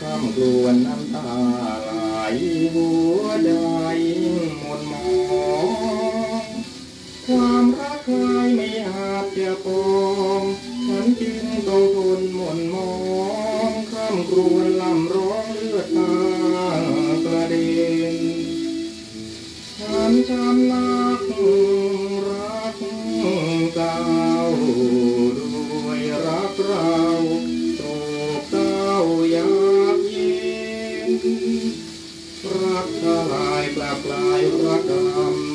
คำกลวนน้ำตาไหลหัวใจหมดหมองความรักใครไม่อาจจะปองฉันจึงต้องทนหม่นมองคำกรวนลำร้องเลือดตากระเด็นฉันจำนักรักเก่าด้วยรักเราายปลา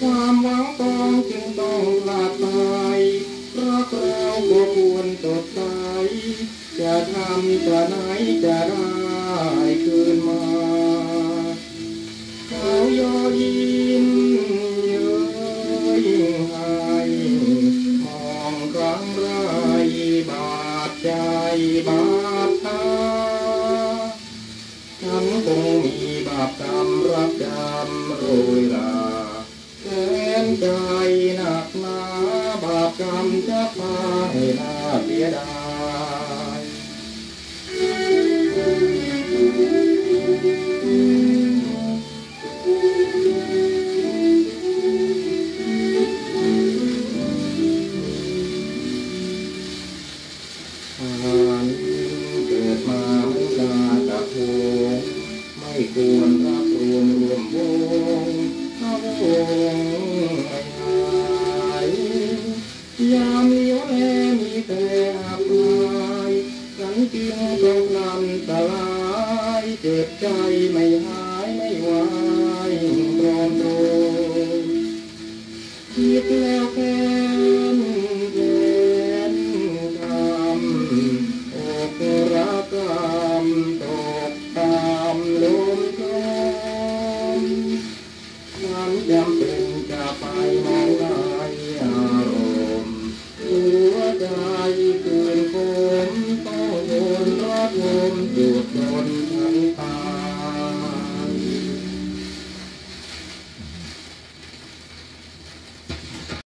ความหวังต้องจึงต้องลาดไปรักเราก็ควรตดใจจะทำจะไหนจะได้คืนมา เขายอยิ้มเย้ยให้มองครั้งไรบาดใจบาดตา ฉันคงมีบาปกรรม รับดำโรยลาแสนใจหนัก ไม่ควรรับรวมรวมวงเข้าวงไหายามเหลียวแลมีแต่อับอายฉันจึงต้องพลันตลายเจ็บใจไม่หายไม่ไหวรอมโตคิด ฉั